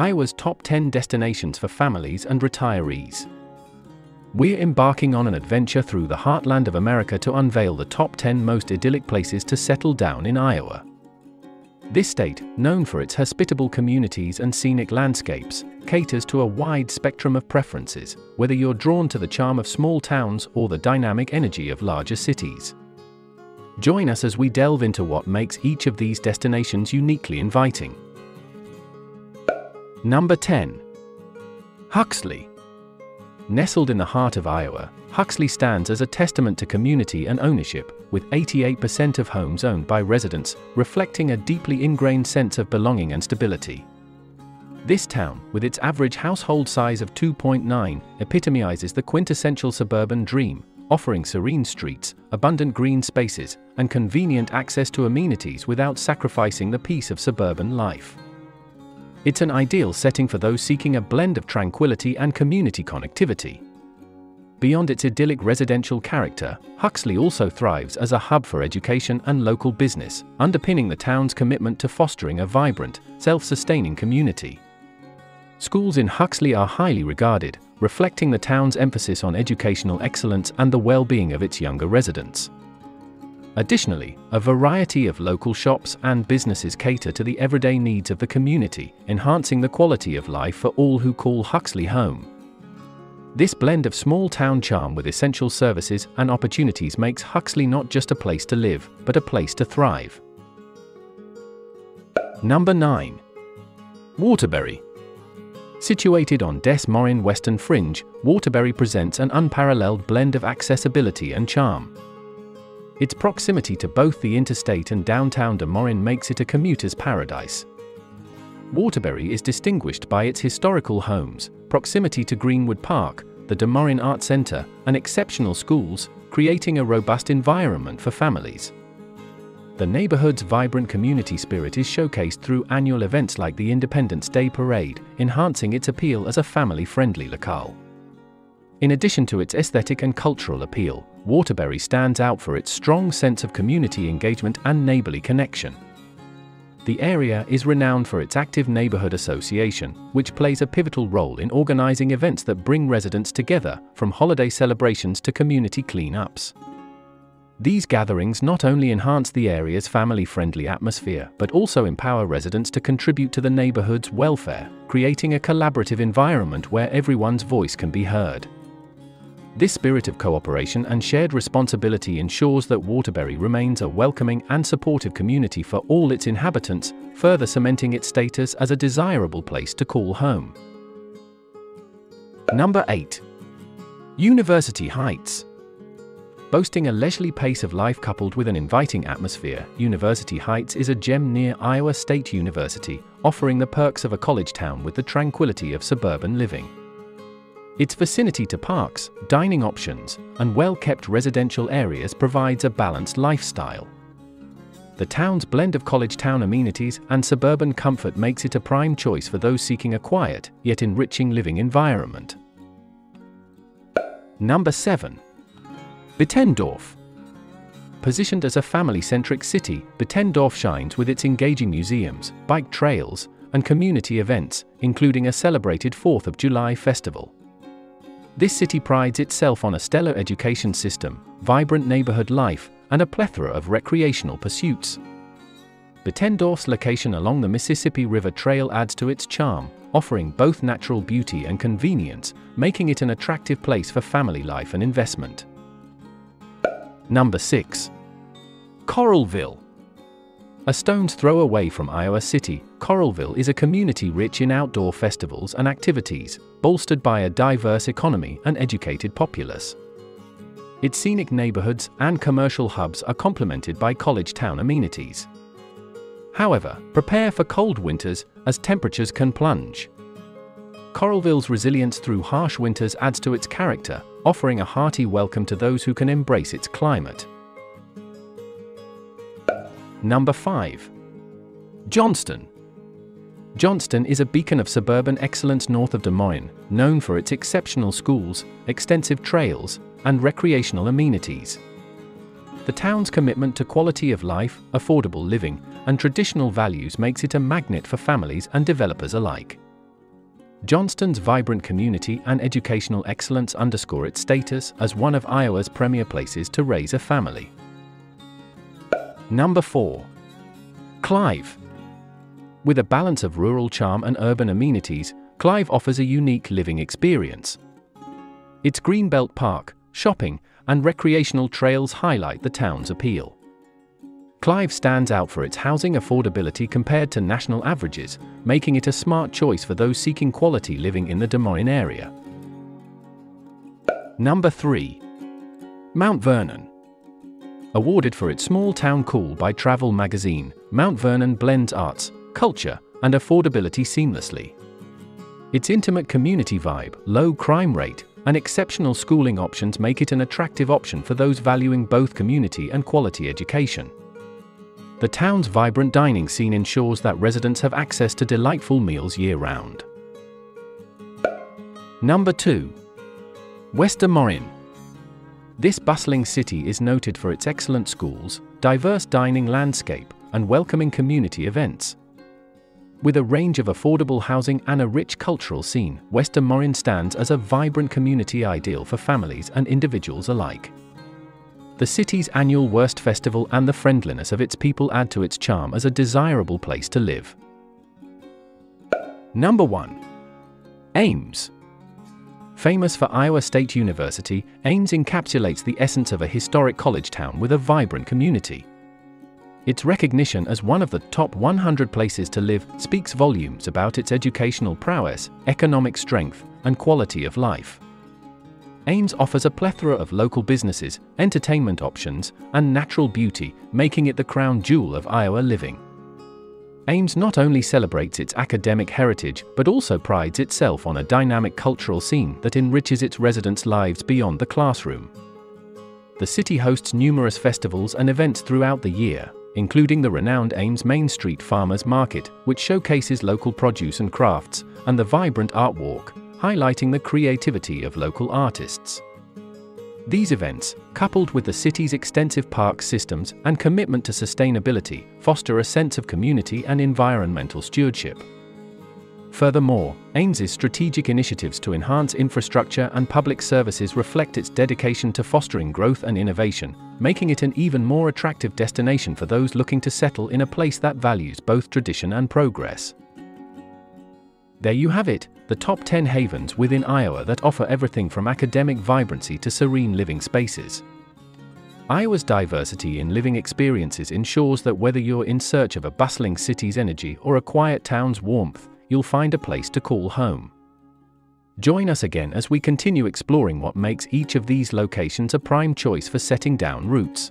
Iowa's top 10 destinations for families and retirees. We're embarking on an adventure through the heartland of America to unveil the top 10 most idyllic places to settle down in Iowa. This state, known for its hospitable communities and scenic landscapes, caters to a wide spectrum of preferences, whether you're drawn to the charm of small towns or the dynamic energy of larger cities. Join us as we delve into what makes each of these destinations uniquely inviting. Number 10. Huxley. Nestled in the heart of Iowa, Huxley stands as a testament to community and ownership, with 88% of homes owned by residents, reflecting a deeply ingrained sense of belonging and stability. This town, with its average household size of 2.9, epitomizes the quintessential suburban dream, offering serene streets, abundant green spaces, and convenient access to amenities without sacrificing the peace of suburban life. It's an ideal setting for those seeking a blend of tranquility and community connectivity. Beyond its idyllic residential character, Huxley also thrives as a hub for education and local business, underpinning the town's commitment to fostering a vibrant, self sustaining community. Schools in Huxley are highly regarded, reflecting the town's emphasis on educational excellence and the well being of its younger residents. Additionally, a variety of local shops and businesses cater to the everyday needs of the community, enhancing the quality of life for all who call Huxley home. This blend of small town charm with essential services and opportunities makes Huxley not just a place to live, but a place to thrive. Number 9. Waterbury. Situated on Des Moines Western Fringe, Waterbury presents an unparalleled blend of accessibility and charm. Its proximity to both the interstate and downtown Des Moines makes it a commuter's paradise. Waterbury is distinguished by its historical homes, proximity to Greenwood Park, the Des Moines Art Center, and exceptional schools, creating a robust environment for families. The neighborhood's vibrant community spirit is showcased through annual events like the Independence Day Parade, enhancing its appeal as a family friendly locale. In addition to its aesthetic and cultural appeal, Waterbury stands out for its strong sense of community engagement and neighborly connection. The area is renowned for its active neighborhood association, which plays a pivotal role in organizing events that bring residents together, from holiday celebrations to community cleanups. These gatherings not only enhance the area's family friendly atmosphere, but also empower residents to contribute to the neighborhood's welfare, creating a collaborative environment where everyone's voice can be heard. This spirit of cooperation and shared responsibility ensures that Waterbury remains a welcoming and supportive community for all its inhabitants, further cementing its status as a desirable place to call home. Number 8. University Heights. Boasting a leisurely pace of life coupled with an inviting atmosphere, University Heights is a gem near Iowa State University, offering the perks of a college town with the tranquility of suburban living. Its vicinity to parks, dining options, and well kept residential areas provides a balanced lifestyle. The town's blend of college town amenities and suburban comfort makes it a prime choice for those seeking a quiet, yet enriching living environment. Number 7. Bettendorf. Positioned as a family centric city, Bettendorf shines with its engaging museums, bike trails, and community events, including a celebrated 4th of July festival. This city prides itself on a stellar education system, vibrant neighborhood life, and a plethora of recreational pursuits. Bettendorf's location along the Mississippi River Trail adds to its charm, offering both natural beauty and convenience, making it an attractive place for family life and investment. Number 6. Coralville. A stone's throw away from Iowa City, Coralville is a community rich in outdoor festivals and activities, bolstered by a diverse economy and educated populace. Its scenic neighborhoods and commercial hubs are complemented by college town amenities. However, prepare for cold winters, as temperatures can plunge. Coralville's resilience through harsh winters adds to its character, offering a hearty welcome to those who can embrace its climate. Number 5. Johnston. Johnston is a beacon of suburban excellence north of Des Moines, known for its exceptional schools, extensive trails, and recreational amenities. The town's commitment to quality of life, affordable living, and traditional values makes it a magnet for families and developers alike. Johnston's vibrant community and educational excellence underscore its status as one of Iowa's premier places to raise a family. Number 4. Clive. With a balance of rural charm and urban amenities, Clive offers a unique living experience. Its Greenbelt Park, shopping, and recreational trails highlight the town's appeal. Clive stands out for its housing affordability compared to national averages, making it a smart choice for those seeking quality living in the Des Moines area. Number 3. Mount Vernon. Awarded for its small town cool by Travel magazine, Mount Vernon blends arts, culture, and affordability seamlessly. Its intimate community vibe, low crime rate, and exceptional schooling options make it an attractive option for those valuing both community and quality education. The town's vibrant dining scene ensures that residents have access to delightful meals year round. Number 2. West Des Moines. This bustling city is noted for its excellent schools, diverse dining landscape, and welcoming community events. With a range of affordable housing and a rich cultural scene, West Des stands as a vibrant community ideal for families and individuals alike. The city's annual Worst Festival and the friendliness of its people add to its charm as a desirable place to live. Number 1. Ames. Famous for Iowa State University, Ames encapsulates the essence of a historic college town with a vibrant community. Its recognition as one of the top 100 places to live speaks volumes about its educational prowess, economic strength, and quality of life. Ames offers a plethora of local businesses, entertainment options, and natural beauty, making it the crown jewel of Iowa living. Ames not only celebrates its academic heritage but also prides itself on a dynamic cultural scene that enriches its residents' lives beyond the classroom. The city hosts numerous festivals and events throughout the year, including the renowned Ames Main Street Farmers Market, which showcases local produce and crafts, and the vibrant Art Walk, highlighting the creativity of local artists. These events, coupled with the city's extensive park systems and commitment to sustainability, foster a sense of community and environmental stewardship. Furthermore, Ames's strategic initiatives to enhance infrastructure and public services reflect its dedication to fostering growth and innovation, making it an even more attractive destination for those looking to settle in a place that values both tradition and progress. There you have it, the top 10 havens within Iowa that offer everything from academic vibrancy to serene living spaces. Iowa's diversity in living experiences ensures that whether you're in search of a bustling city's energy or a quiet town's warmth, you'll find a place to call home. Join us again as we continue exploring what makes each of these locations a prime choice for setting down roots.